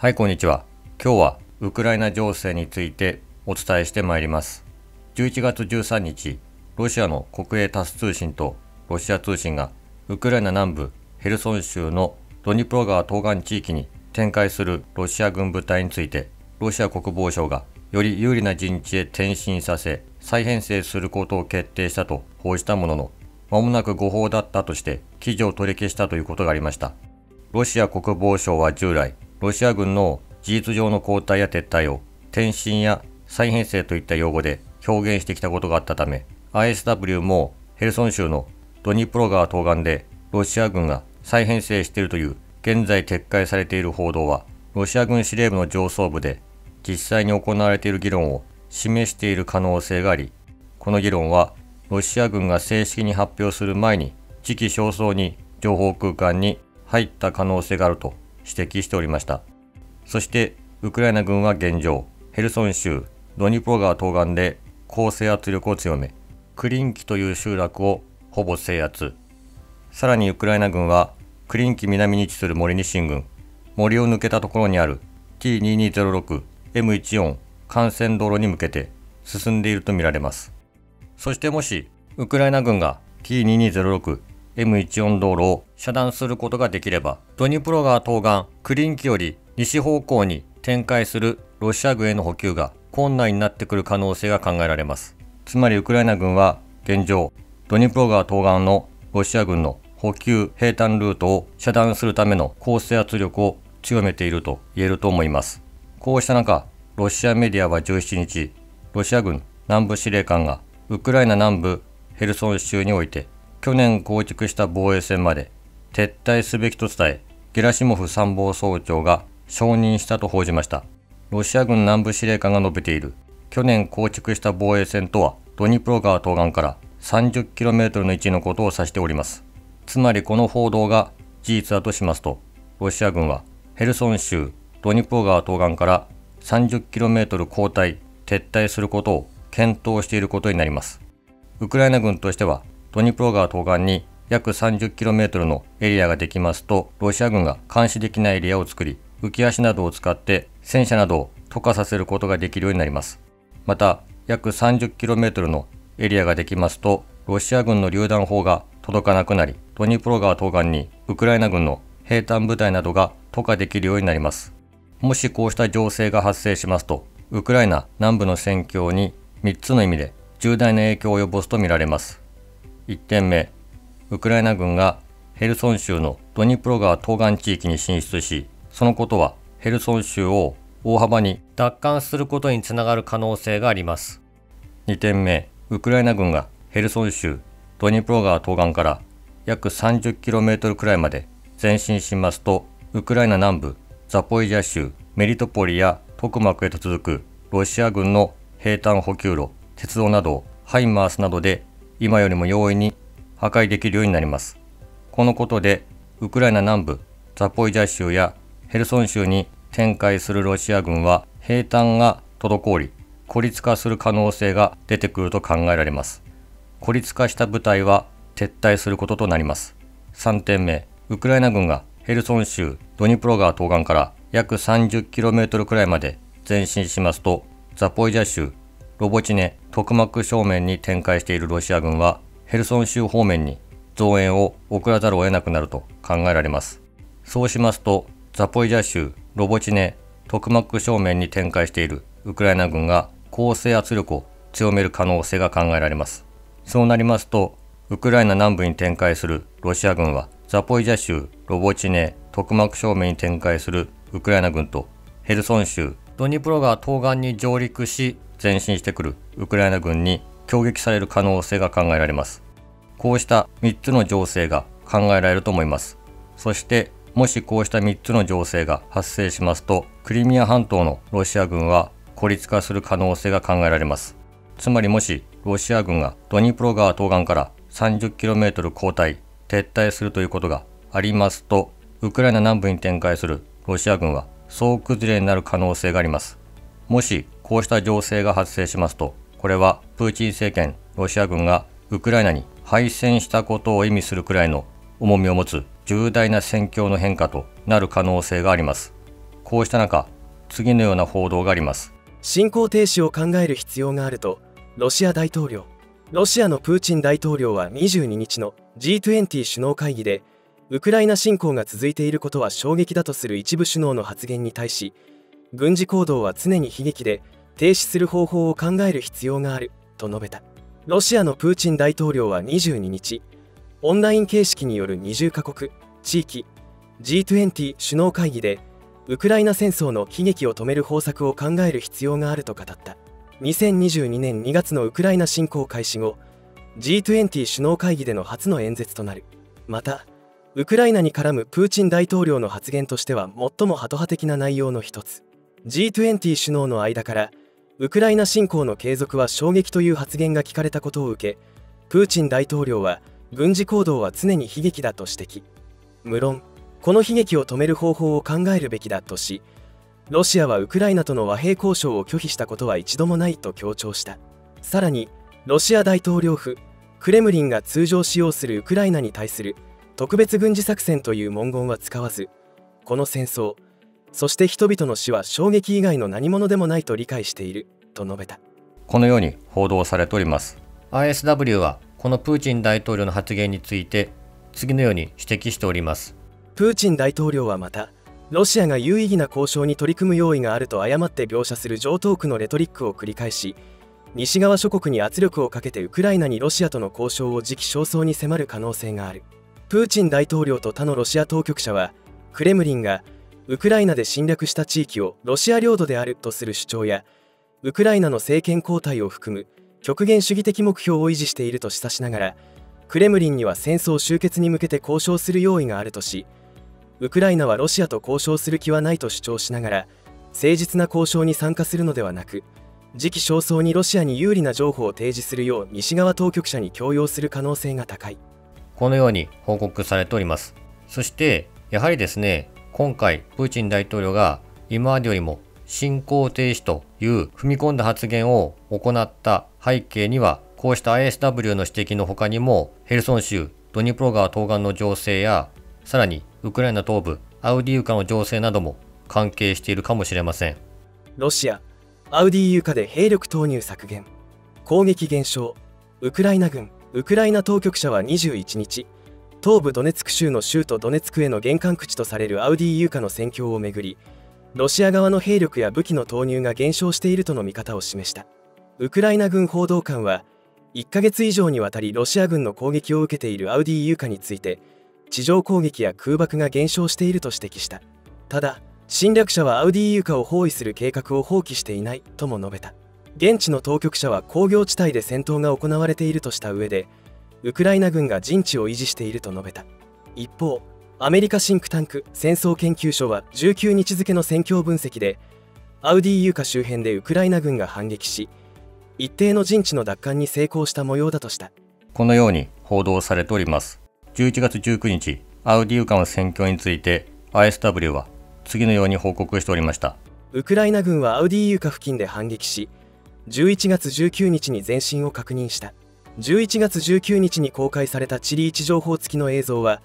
はい、こんにちは。今日はウクライナ情勢についてお伝えしてまいります。11月13日、ロシアの国営タス通信とロシア通信がウクライナ南部ヘルソン州のドニプロ川東岸地域に展開するロシア軍部隊について、ロシア国防省がより有利な陣地へ転進させ、再編成することを決定したと報じたものの、間もなく誤報だったとして記事を取り消したということがありました。ロシア国防省は従来、ロシア軍の事実上の交代や撤退を転進や再編成といった用語で表現してきたことがあったため、ISW もヘルソン州のドニプロ川東岸でロシア軍が再編成しているという現在撤回されている報道は、ロシア軍司令部の上層部で実際に行われている議論を示している可能性があり、この議論はロシア軍が正式に発表する前に時期尚早に情報空間に入った可能性があると指摘しておりました。そして、ウクライナ軍は現状、ヘルソン州ドニプロ川東岸で攻勢圧力を強め、クリンキという集落をほぼ制圧。さらにウクライナ軍は、クリンキ南に位置する森に進軍。森を抜けたところにある T2206M14 幹線道路に向けて進んでいるとみられます。そしてもし、ウクライナ軍が T2206 M14 道路を遮断することができれば、ドニプロ川東岸、クリンキより西方向に展開するロシア軍への補給が困難になってくる可能性が考えられます。つまりウクライナ軍は現状、ドニプロ川東岸のロシア軍の補給平坦ルートを遮断するための攻勢圧力を強めていると言えると思います。こうした中、ロシアメディアは17日、ロシア軍南部司令官がウクライナ南部ヘルソン州において去年構築した防衛線まで撤退すべきと伝え、ゲラシモフ参謀総長が承認したと報じました。ロシア軍南部司令官が述べている、去年構築した防衛線とは、ドニプロ川東岸から 30km の位置のことを指しております。つまりこの報道が事実だとしますと、ロシア軍はヘルソン州ドニプロ川東岸から 30km 後退、撤退することを検討していることになります。ウクライナ軍としてはドニプロ川東岸に約 30km のエリアができますと、ロシア軍が監視できないエリアを作り、浮き足などを使って戦車などを溶かさせることができるようになります。また、約 30km のエリアができますと、ロシア軍の榴弾砲が届かなくなり、ドニプロ川東岸にウクライナ軍の兵隊部隊などが渡河できるようになります。もしこうした情勢が発生しますと、ウクライナ南部の戦況に3つの意味で重大な影響を及ぼすとみられます。1点目、ウクライナ軍がヘルソン州のドニプロ川東岸地域に進出し、そのことはヘルソン州を大幅に奪還することにつながる可能性があります。2点目、ウクライナ軍がヘルソン州ドニプロ川東岸から約 30km くらいまで前進しますと、ウクライナ南部ザポイジャ州メリトポリやトクマクへと続くロシア軍の兵隊補給路、鉄道などハイマースなどで今よりも容易に破壊できるようになります。このことで、ウクライナ南部ザポイジャ州やヘルソン州に展開するロシア軍は兵隊が滞り、孤立化する可能性が出てくると考えられます。孤立化した部隊は撤退することとなります。3点目、ウクライナ軍がヘルソン州ドニプロ川東岸から約 30km くらいまで前進しますと、ザポイジャ州ロボチネ、特幕正面に展開しているロシア軍は、ヘルソン州方面に増援を送らざるを得なくなると考えられます。そうしますと、ザポイジャ州、ロボチネ、特幕正面に展開しているウクライナ軍が攻勢圧力を強める可能性が考えられます。そうなりますと、ウクライナ南部に展開するロシア軍は、ザポイジャ州、ロボチネ、特幕正面に展開するウクライナ軍と、ヘルソン州、ドニプロ川東岸に上陸し、前進してくるウクライナ軍に攻撃される可能性が考えられます。こうした3つの情勢が考えられると思います。そして、もしこうした3つの情勢が発生しますと、クリミア半島のロシア軍は孤立化する可能性が考えられます。つまりもしロシア軍がドニプロ川東岸から 30km 後退、撤退するということがありますと、ウクライナ南部に展開するロシア軍は総崩れになる可能性があります。もしこうした情勢が発生しますと、これはプーチン政権、ロシア軍がウクライナに敗戦したことを意味するくらいの重みを持つ重大な戦況の変化となる可能性があります。こうした中次のような報道があります侵攻停止を考える必要があるとロシア大統領ロシアのプーチン大統領は22日の G20 首脳会議でウクライナ侵攻が続いていることは衝撃だとする一部首脳の発言に対し軍事行動は常に悲劇で停止する方法を考える必要があると述べた。ロシアのプーチン大統領は22日オンライン形式による20カ国地域 G20 首脳会議でウクライナ戦争の悲劇を止める方策を考える必要があると語った。2022年2月のウクライナ侵攻開始後 G20 首脳会議での初の演説となる。またウクライナに絡むプーチン大統領の発言としては最もハト派的な内容の一つ。G20 首脳の間からウクライナ侵攻の継続は衝撃という発言が聞かれたことを受けプーチン大統領は軍事行動は常に悲劇だと指摘。無論この悲劇を止める方法を考えるべきだとしロシアはウクライナとの和平交渉を拒否したことは一度もないと強調した。さらにロシア大統領府クレムリンが通常使用するウクライナに対する特別軍事作戦という文言は使わずこの戦争そして人々の死は衝撃以外の何者でもないと理解していると述べた。このように報道されております。ISW はこのプーチン大統領の発言について次のように指摘しております。プーチン大統領はまたロシアが有意義な交渉に取り組む用意があると誤って描写する上等句のレトリックを繰り返し西側諸国に圧力をかけてウクライナにロシアとの交渉を時期尚早に迫る可能性がある。プーチン大統領と他のロシア当局者はクレムリンがウクライナで侵略した地域をロシア領土であるとする主張やウクライナの政権交代を含む極限主義的目標を維持していると示唆しながらクレムリンには戦争終結に向けて交渉する用意があるとしウクライナはロシアと交渉する気はないと主張しながら誠実な交渉に参加するのではなく時期尚早にロシアに有利な情報を提示するよう西側当局者に強要する可能性が高い。このように報告されております。そしてやはりですね今回プーチン大統領が今までよりも侵攻停止という踏み込んだ発言を行った背景にはこうした ISW の指摘の他にもヘルソン州ドニプロ川東岸の情勢やさらにウクライナ東部アウディウカの情勢なども関係しているかもしれません。ロシアアウディウカで兵力投入削減。攻撃減少。ウクライナ軍ウクライナ当局者は21日東部ドネツク州の州都ドネツクへの玄関口とされるアウディーユカの戦況をめぐりロシア側の兵力や武器の投入が減少しているとの見方を示した。ウクライナ軍報道官は1ヶ月以上にわたりロシア軍の攻撃を受けているアウディーユカについて地上攻撃や空爆が減少していると指摘した。ただ侵略者はアウディーユカを包囲する計画を放棄していないとも述べた。現地の当局者は工業地帯で戦闘が行われているとした上でウクライナ軍が陣地を維持していると述べた一方アメリカシンクタンク戦争研究所は19日付の戦況分析でアウディユカ周辺でウクライナ軍が反撃し一定の陣地の奪還に成功した模様だとしたこのように報道されております11月19日、アウディウカの戦況について ISW は次のように報告しておりました。ウクライナ軍はアウディユカ付近で反撃し、11月19日に前進を確認した。11月19日に公開された地理位置情報付きの映像は、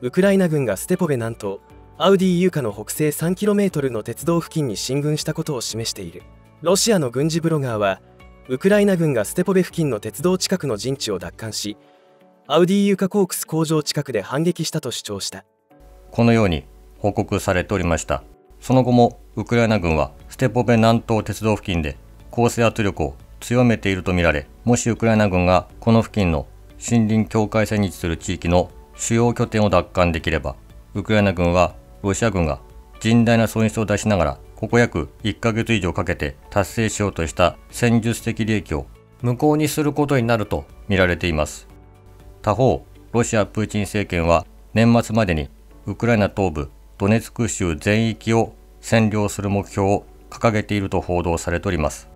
ウクライナ軍がステポベ南東、アウディユカの北西 3km の鉄道付近に進軍したことを示している。ロシアの軍事ブロガーは、ウクライナ軍がステポベ付近の鉄道近くの陣地を奪還し、アウディユカコークス工場近くで反撃したと主張したこのように報告されておりましたその後もウクライナ軍はステポベ南東鉄道付近で攻勢圧力を強めているとみられもしウクライナ軍がこの付近の森林境界線に位置する地域の主要拠点を奪還できればウクライナ軍はロシア軍が甚大な損失を出しながらここ約1ヶ月以上かけて達成しようとした戦術的利益を無効にすることになると見られています他方、ロシア・プーチン政権は年末までにウクライナ東部ドネツク州全域を占領する目標を掲げていると報道されております。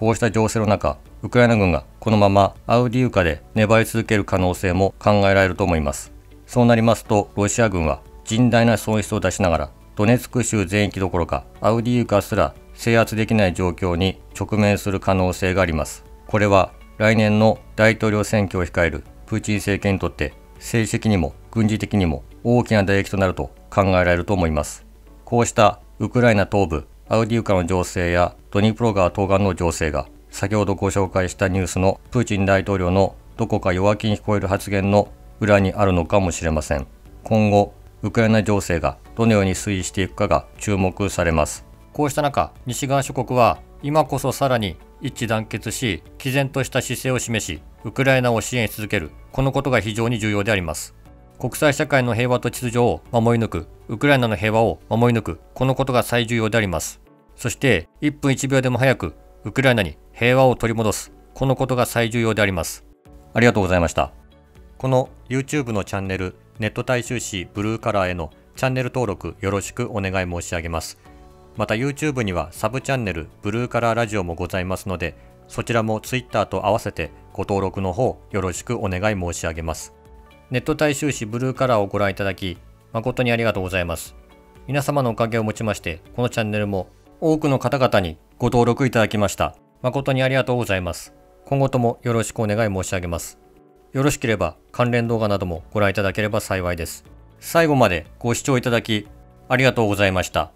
こうした情勢の中、ウクライナ軍がこのままアウディウカで粘り続ける可能性も考えられると思います。そうなりますと、ロシア軍は甚大な損失を出しながら、ドネツク州全域どころか、アウディウカすら制圧できない状況に直面する可能性があります。これは来年の大統領選挙を控えるプーチン政権にとって政治的にも軍事的にも大きな打撃となると考えられると思います。こうしたウクライナ東部アウディウカの情勢やドニプロ川東岸の情勢が先ほどご紹介したニュースのプーチン大統領のどこか弱気に聞こえる発言の裏にあるのかもしれません。今後、ウクライナ情勢がどのように推移していくかが注目されます。こうした中、西側諸国は今こそさらに一致団結し、毅然とした姿勢を示し、ウクライナを支援し続ける、このことが非常に重要であります。国際社会の平和と秩序を守り抜く、ウクライナの平和を守り抜く、このことが最重要であります。そして、1分1秒でも早く、ウクライナに平和を取り戻す、このことが最重要であります。ありがとうございました。この YouTube のチャンネル、ネット大衆紙ブルーカラーへのチャンネル登録よろしくお願い申し上げます。また YouTube にはサブチャンネルブルーカラーラジオもございますので、そちらも Twitter と合わせてご登録の方よろしくお願い申し上げます。ネット大衆紙ブルーカラーをご覧いただき、誠にありがとうございます。皆様のおかげをもちまして、このチャンネルも多くの方々にご登録いただきました。誠にありがとうございます。今後ともよろしくお願い申し上げます。よろしければ関連動画などもご覧いただければ幸いです。最後までご視聴いただきありがとうございました。